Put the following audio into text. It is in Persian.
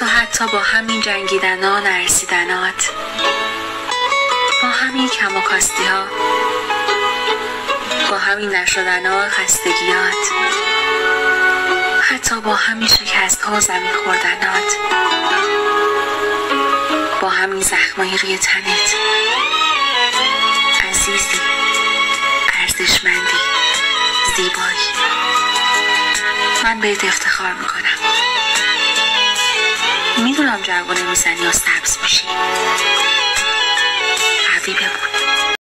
تو حتی با همین جنگیدن ها نرسیدنات. با همین کم و کاستی ها با همین نشدن ها خستگیات حتی با همین شکست ها زمین خوردنات. با همین زخمایی روی تنت. عزیزی ارزشمندی زیبایی. من بهت افتخار می‌کنم. می‌دونم جوانه می‌زنی یا سبز میشی.